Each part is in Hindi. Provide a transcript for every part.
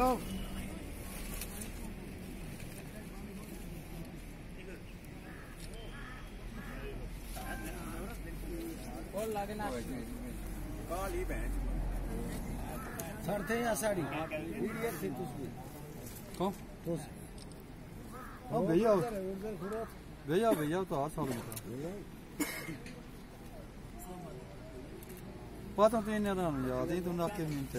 Oh. कॉल या साड़ी वीडियो थी ओ भैया भैया भैया तो आ साल में पता तो इन्हें ना याद ही तुम नाके मिलते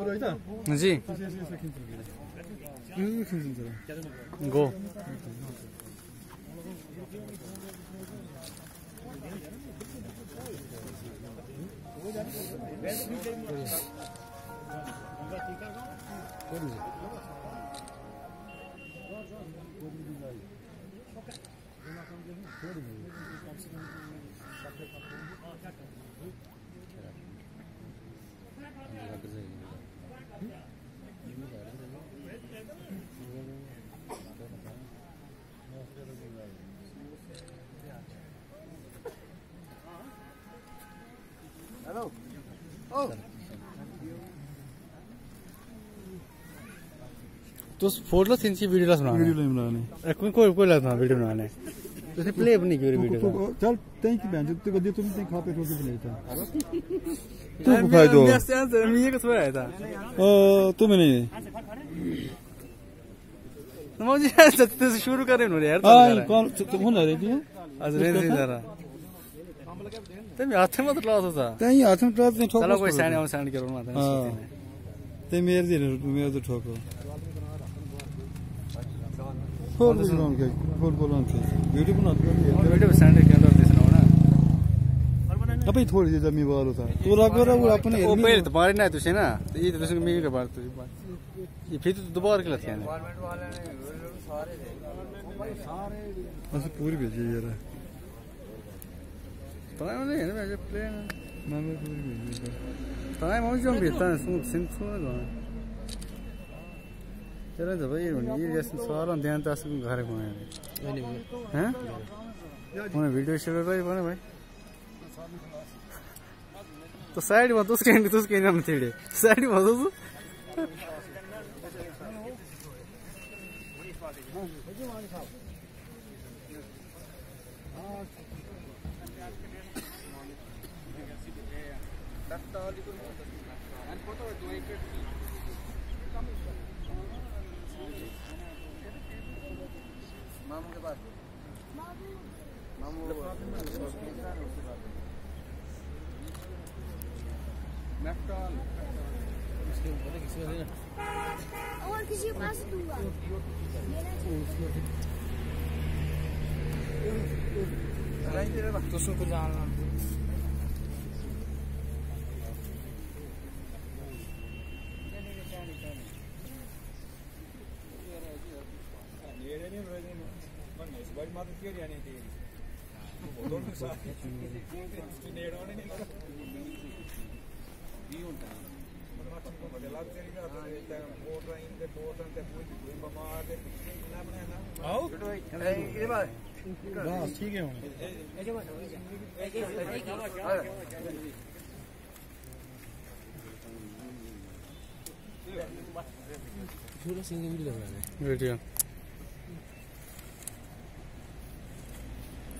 Oder wieder? Sì. Sì, sì, sì, sì. Go. What is it? Hello ओ तुस फ़ोटो सिंची वीडियो ला वीडियो सुनाने ले बनाने कोई कोई कोई ला वीडियो बनाने तुसे प्ले अपनी क्यों वीडियो तू चल तई की बहन तू कदी तुम खा पे रोटी बनाई था। तू को दो मैं से मैं ये कसो आया था? ओ तू मैंने मुझे ऐसा तो शुरू करे नो यार हाँ कौन तुम होना रे जी आज रेंज नहीं Değil mi? Atım adı lazı da. Den ya atım razı değil. Sana koy sen onu sen gör olmadan. Ha. De mer değil, mer de çok. Kol bulun ki, kol bulun ki. Yürü bunu at. Yürü de sen de kendi ardıysın ona. Abi थोड़ी देर मी बाल होता तो रगोरा वो अपने वो पहले तुम्हारे ना तुझे ना तो ये तुझे मी के बार तुझे ये फिर तो दोबारा के लत है गवर्नमेंट वाले ने सारे बस पूरी भेजी यार Talán van én, vagy a pléna? Már még úgy mindig. Talán van zsombi, talán szunk szint szóval. चलो जब ये बनी ये जैसे सवाल हम ध्यान तास को घर घुमाए नहीं हैं उन्हें वीडियो शेयर तो ये बने भाई तो साइड में तो उसके अंदर तो उसके अंदर हम थेड़े साइड में तो Thank you. मामू के पास मामू और किसी के पास दूंगा मेरा तो उसको जानना 踊るさ全然付き狙われねえからリオンかな మనం లగ్జరీగా బోట్ అయింది బోట్ అంటే పోయింది బాగా చూడ సింగ్ వీడియో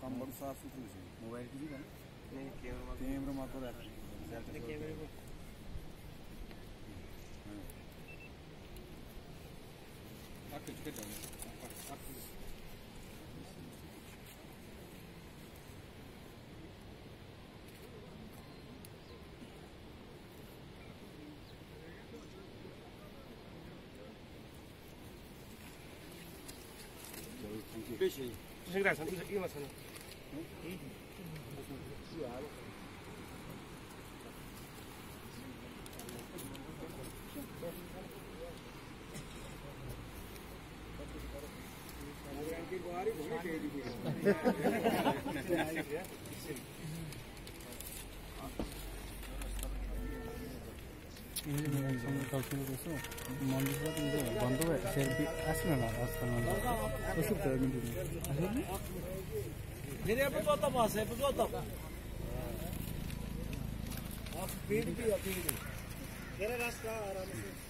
కంబడు సాఫ్ చూసి మొబైల్ కి కెమెరా మాకు కెమెరా 몇시? 수색단 산티서 이만 사는. 아, 그냥 끼고 하리고, 이렇게 해주고. Gracias. adalah.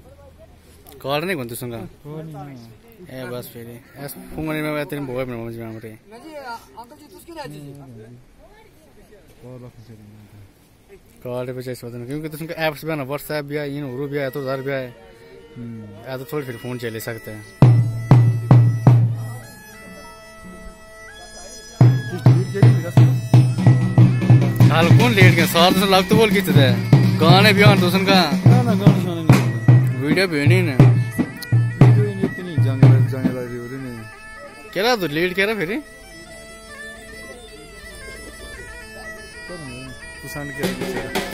कल नै भन्थ्यो सँग ए बस फेरि। एस फुङ्गनीमा यति भयो भने मम्मी मामरे कल पछि सोध्नु क्योंकि तुमको एप्स भी है ना व्हाट्सएप भी है भी है तो उधर भी है। या तो थोड़ी फिर फ़ोन चले सकते हैं। हाल कौन लेट गया? साल तो लग तो बोल की गाने भी आन तो सुन का वीडियो भी नहीं केला तो लेट केला फिर? कुसान के हाँ